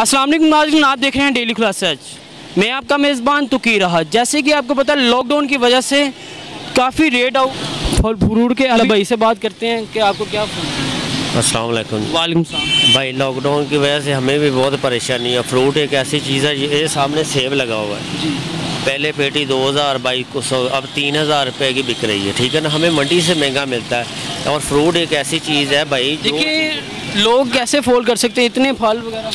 السلام علیکم ناظرین آپ دیکھ رہے ہیں ڈیلی کلاس سچ میں آپ کا میزبان تقی رہا۔ جیسے کہ آپ کو پتہ ہے لاک ڈاؤن کی وجہ سے کافی ریٹ آؤٹ پھل فروٹ کے بھائی سے بات کرتے ہیں کہ آپ کو کیا السلام علیکم۔ وعلیکم السلام۔ بھائی لاک ڈاؤن کی وجہ سے ہمیں بھی بہت پریشانی ہے۔ فروٹ ایک ایسی چیز ہے یہ سامنے سیب لگا ہوا ہے۔ پہلے پیٹی دو ہزار بائی کو سو اب تین ہزار روپے کی بک رہی ہے ٹھیک ہے نا؟ ہمیں منڈی سے مہنگا ملتا ہے۔ اور فروٹ ایک ایسی چیز ہے بھائی دیکھیے لوگ کیسے فول کر سکتے ہیں؟ اتنے پھل وغیرہ۔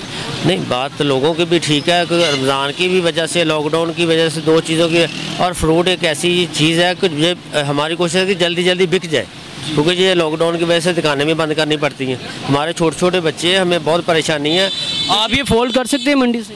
نہیں، بات تو لوگوں کی بھی ٹھیک ہے کہ رمضان کی بھی وجہ سے لاک ڈاؤن کی وجہ سے دو چیزوں کی، اور فروٹ ایک ایسی چیز ہے کہ یہ ہماری کوشش ہے کہ جلدی جلدی بک جائے۔ کیونکہ یہ لاک ڈاؤن کی وجہ سے دکانیں بھی بند کرنی پڑتی ہیں۔ ہمارے چھوٹے چھوٹے بچے ہیں ہمیں بہت پریشانی ہے آپ یہ فول کر سکتے ہیں منڈی سے؟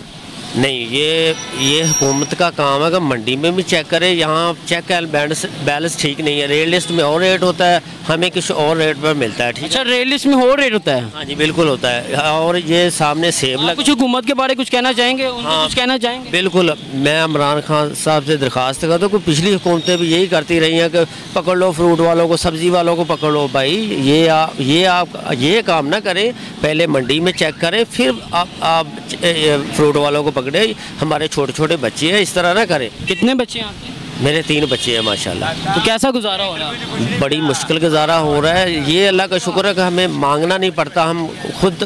نہیں یہ یہ حکومت کا کام ہے کہ منڈی میں بھی چیک کرے یہاں چیک بیلنس بیلنس ٹھیک نہیں ہے۔ ریل لسٹ میں اور ریٹ ہوتا ہے ہمیں کچھ اور ریٹ پر ملتا ہے اچھا ریل لسٹ میں اور ریٹ ہوتا ہے؟ ہاں جی بالکل ہوتا ہے۔ اور یہ سامنے سیب لگ کچھ حکومت کے بارے کچھ کہنا چاہیں گے؟ ہاں۔ کچھ کہنا چاہیں گے؟ بالکل۔ میں عمران خان صاحب سے درخواست کرتا ہوں کہ پچھلی حکومتیں بھی یہی کرتی رہی ہیں کہ پکڑ لو فروٹ والوں کو سبزی والوں کو پکڑ لو۔ بھائی یہ آپ یہ آپ یہ کام نہ کریں۔ پہلے منڈی میں چیک کریں پھر آپ آپ فروٹ والوں کو پکڑے ہمارے چھوٹے چھوٹے بچے ہیں اس طرح نہ کریں۔ کتنے بچے ہیں آپ کے؟ میرے تین بچے ہیں ماشاءاللہ۔ تو کیسا گزارا ہو رہا ہے؟ بڑی مشکل گزارا ہو رہا ہے۔ یہ اللہ کا شکر ہے کہ ہمیں مانگنا نہیں پڑتا ہم خود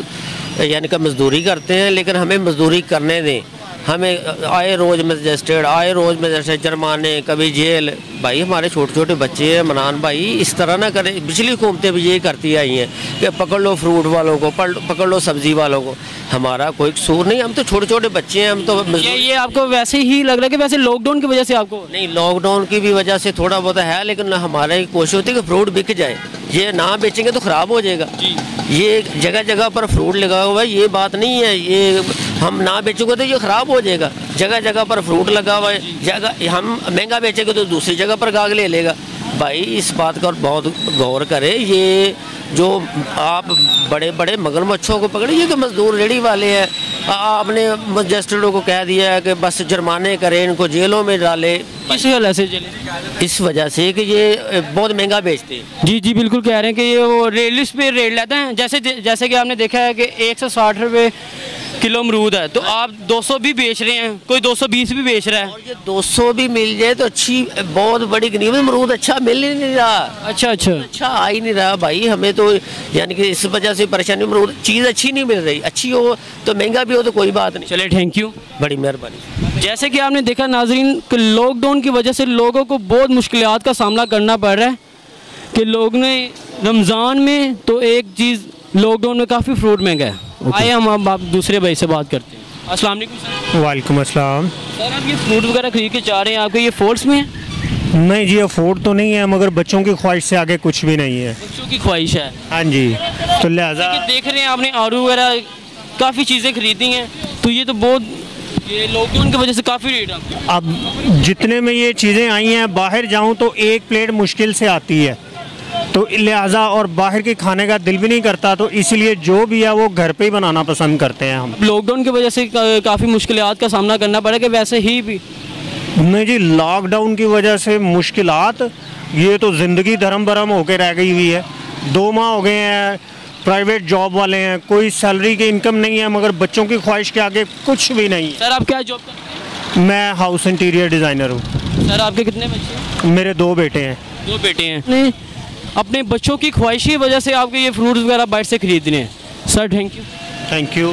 یعنی کہ مزدوری کرتے ہیں لیکن ہمیں مزدوری کرنے دیں۔ ہمیں آئے روز مجسٹریڈ آئے روز جیسے جرمانے کبھی جیل۔ بھائی ہمارے چھوٹے چھوٹے بچے ہیں منان بھائی اس طرح نہ کریں۔ پچھلی حکومتیں بھی یہی کرتی آئی ہیں کہ پکڑ لو فروٹ والوں کو پکڑ لو سبزی والوں کو۔ ہمارا کوئی قصور نہیں ہم تو چھوٹے چھوٹے بچے ہیں ہم تو یہ آپ کو ویسے ہی لگ رہا ہے کہ ویسے لاک ڈاؤن کی وجہ سے آپ کو؟ نہیں لاک ڈاؤن کی بھی وجہ سے تھوڑا بہت ہے لیکن ہمارے کوشش ہوتی ہے کہ فروٹ بک جائے۔ یہ نہ بیچیں گے تو خراب ہو جائے گا۔ یہ جگہ جگہ پر فروٹ لگا ہوا ہے یہ بات نہیں ہے۔ یہ ہم نہ بیچیں گے تو یہ خراب ہو جائے گا۔ جگہ جگہ پر فروٹ لگا ہوا ہے جگہ ہم مہنگا بیچیں گے تو دوسری جگہ پر گاگ لے لے گا۔ بھائی اس بات کا بہت غور کرے یہ جو آپ بڑے بڑے مگر مچھوں کو پکڑے یہ کہ مزدور ریڑھی والے ہیں۔ آپ نے مجسٹروں کو کہہ دیا ہے کہ بس جرمانے کریں ان کو جیلوں میں ڈالے کس وجہ سے اس وجہ سے کہ یہ بہت مہنگا بیچتے ہیں۔ جی جی بالکل کہہ رہے ہیں کہ یہ وہ ریلس پہ ریٹ لیتے ہیں۔ جیسے جیسے کہ آپ نے دیکھا ہے کہ ایک سو ساٹھ روپے کلو امرود ہے۔ تو آپ دو سو بھی بیچ رہے ہیں۔ کوئی دو سو بیس بھی بیچ رہا ہے۔ اور یہ دو سو بھی مل جائے تو اچھی بہت بڑی غنیمت امرود اچھا مل ہی نہیں رہا۔ اچھا اچھا۔ اچھا آ ہی نہیں رہا بھائی۔ ہمیں تو یعنی کہ اس وجہ سے پریشانی امرود چیز اچھی نہیں مل رہی۔ اچھی ہو تو مہنگا بھی ہو تو کوئی بات نہیں۔ چلے تھینک یو بڑی مہربانی۔ جیسے کہ آپ نے دیکھا ناظرین کہ لاک ڈاؤن کی وجہ سے لوگوں کو بہت مشکلات کا سامنا کرنا پڑ رہا ہے۔ کہ لوگ نے رمضان میں تو ایک چیز لاک ڈاؤن میں کافی فروٹ مہنگا ہے۔ آئے ہم اب آپ دوسرے بھائی سے بات کرتے ہیں۔ السلام علیکم سر۔ وعلیکم السلام۔ سر آپ یہ فروٹ وغیرہ خرید کے چاہ رہے ہیں آپ کے یہ فورس میں ہے نہیں جی افورڈ تو نہیں ہے مگر بچوں کی خواہش سے آگے کچھ بھی نہیں ہے۔ بچوں کی خواہش ہے۔ ہاں جی تو لہذا دیکھ رہے ہیں آپ نے آڑو وغیرہ کافی چیزیں خریدی ہیں تو یہ تو بہت یہ لاک ڈاؤن کی وجہ سے کافی ریٹ اب جتنے میں یہ چیزیں آئی ہیں باہر جاؤں تو ایک پلیٹ مشکل سے آتی ہے۔ تو لہذا اور باہر کے کھانے کا دل بھی نہیں کرتا تو اسی لیے جو بھی ہے وہ گھر پہ ہی بنانا پسند کرتے ہیں ہم۔ لاک ڈاؤن کی وجہ سے کا- کافی مشکلات کا سامنا کرنا پڑا کہ ویسے ہی بھی۔ نہیں جی لاک ڈاؤن کی وجہ سے مشکلات یہ تو زندگی دھرم برم ہو کے رہ گئی ہوئی ہے۔ دو ماہ ہو گئے ہیں پرائیویٹ جاب والے ہیں کوئی سیلری کی انکم نہیں ہے مگر بچوں کی خواہش کے آگے کچھ بھی نہیں۔ سر آپ کیا جاب کرتے ہے میں ہاؤس انٹیریئر ڈیزائنر ہوں۔ ہیں سر آپ کے کتنے بچے ہیں؟ میرے دو بیٹے ہیں۔ دو بیٹے ہیں۔ اپنے بچوں کی خواہش کی وجہ سے آپ کے یہ فروٹس وغیرہ بائٹ سے خریدنے ہیں۔ Sir thank you thank you